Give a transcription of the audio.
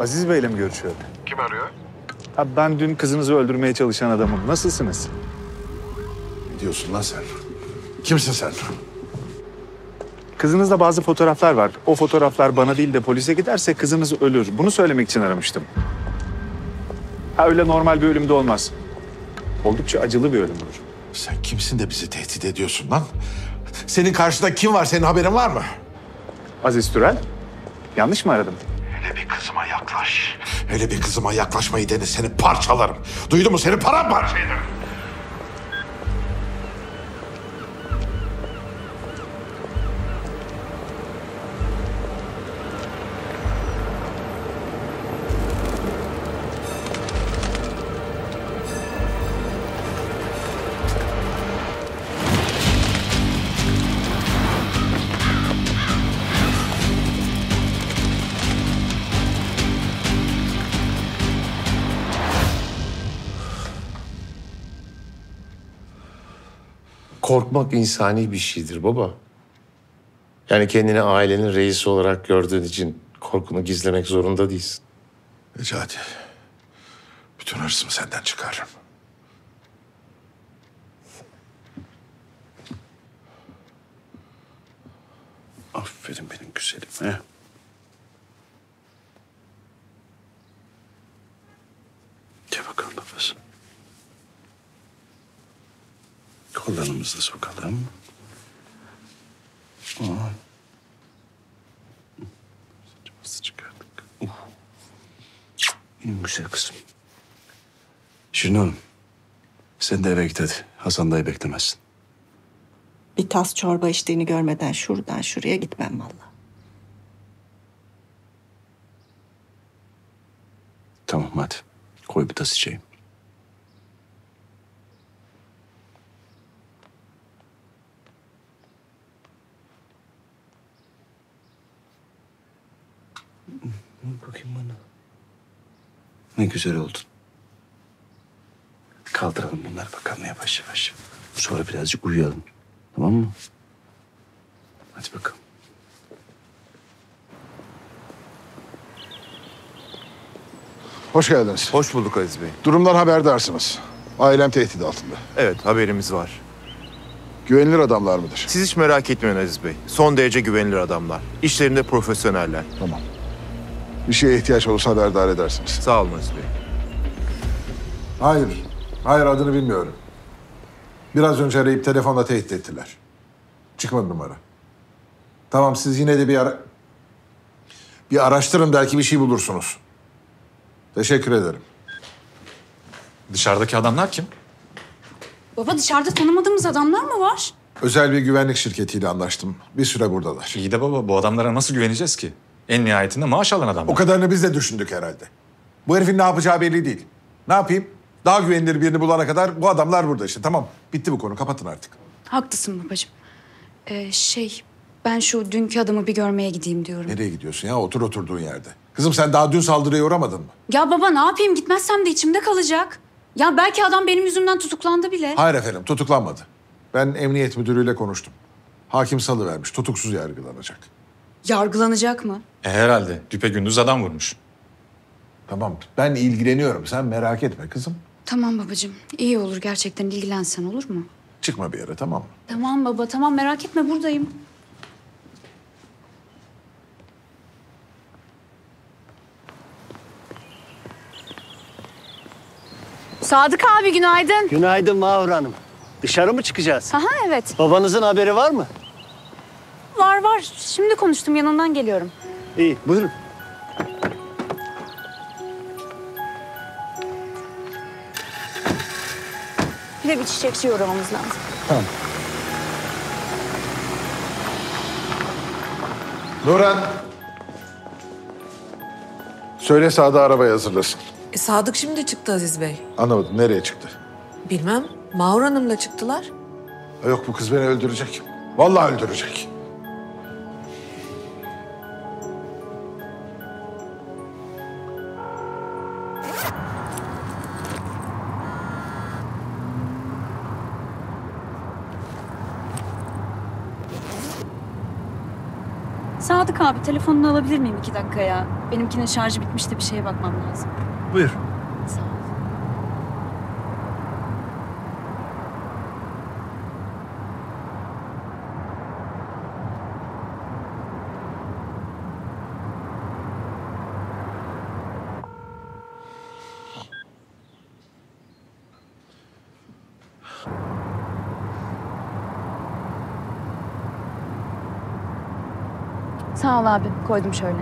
Aziz Bey'le mi görüşüyor? Kim arıyor? Abi ben dün kızınızı öldürmeye çalışan adamım. Nasılsınız? Ne diyorsun lan sen? Kimsin sen? Kızınızda bazı fotoğraflar var. O fotoğraflar bana değil de polise giderse kızınız ölür. Bunu söylemek için aramıştım. Ha öyle normal bir ölüm de olmaz. Oldukça acılı bir ölüm olur. Sen kimsin de bizi tehdit ediyorsun lan? Senin karşında kim var? Senin haberin var mı? Aziz Türel, yanlış mı aradım? Hele bir kızıma yaklaş. Hele bir kızıma yaklaşmayı dene seni parçalarım. Duydun mu seni paramparça ederim. Korkmak insani bir şeydir baba. Yani kendini ailenin reisi olarak gördüğün için korkunu gizlemek zorunda değilsin. Necati. Bütün hırsımı senden çıkarırım. Aferin benim güzelim. He? Kollarımızı sokalım. Aa. Saçımızı çıkardık. Uh. İyi güzel kızım. Şirin Hanım. Sen de eve git hadi. Hasan dayı beklemezsin. Bir tas çorba içtiğini görmeden şuradan şuraya gitmem vallahi. Tamam hadi. Koy bir tas içeyim. Bakayım bana. Ne güzel oldun. Kaldıralım bunları bakalım yavaş yavaş. Sonra birazcık uyuyalım. Tamam mı? Hadi bakalım. Hoş geldiniz. Hoş bulduk Aziz Bey. Durumdan haberdarsınız. Ailem tehdit altında. Evet haberimiz var. Güvenilir adamlar mıdır? Siz hiç merak etmeyin Aziz Bey. Son derece güvenilir adamlar. İşlerinde profesyoneller. Tamam. Bir şeye ihtiyaç olursa haberdar edersiniz. Sağ olun Aziz Bey. Hayır. Hayır adını bilmiyorum. Biraz önce arayıp telefonla tehdit ettiler. Çıkmadı numara. Tamam siz yine de bir ara... Bir araştırın belki bir şey bulursunuz. Teşekkür ederim. Dışarıdaki adamlar kim? Baba dışarıda tanımadığımız adamlar mı var? Özel bir güvenlik şirketiyle anlaştım. Bir süre buradalar. İyi de baba bu adamlara nasıl güveneceğiz ki? En nihayetinde maaş alan adamlar. O kadarını biz de düşündük herhalde. Bu herifin ne yapacağı belli değil. Ne yapayım? Daha güvenilir birini bulana kadar bu adamlar burada işte. Tamam. Bitti bu konu. Kapatın artık. Haklısın babacığım. Ee, şey ben şu dünkü adamı bir görmeye gideyim diyorum. Nereye gidiyorsun ya? Otur oturduğun yerde. Kızım sen daha dün saldırıya uğramadın mı? Ya baba ne yapayım gitmezsem de içimde kalacak. Ya belki adam benim yüzümden tutuklandı bile. Hayır efendim tutuklanmadı. Ben emniyet müdürüyle konuştum. Hakim salı vermiş. Tutuksuz yargılanacak. Yargılanacak mı? E, herhalde. Düpe gündüz adam vurmuş. Tamam. Ben ilgileniyorum. Sen merak etme kızım. Tamam babacığım. İyi olur gerçekten ilgilensen olur mu? Çıkma bir yere tamam mı? Tamam baba tamam merak etme buradayım. Sadık abi günaydın. Günaydın Mahur Hanım. Dışarı mı çıkacağız? Aha evet. Babanızın haberi var mı? Var. Şimdi konuştum yanından geliyorum. İyi, buyurun. Bir de bir çiçekçiye uğramamız lazım. Tamam. Nurhan. Söyle Sağda arabayı hazırlasın. E, Sadık şimdi çıktı Aziz Bey. Anlamadım. Nereye çıktı? Bilmem. Mahur Hanım'la çıktılar. Yok bu kız beni öldürecek. Vallahi öldürecek. Sadık abi telefonunu alabilir miyim iki dakika ya? Benimkinin şarjı bitmişti bir şeye bakmam lazım. Buyur. Sağ ol abi. Koydum şöyle.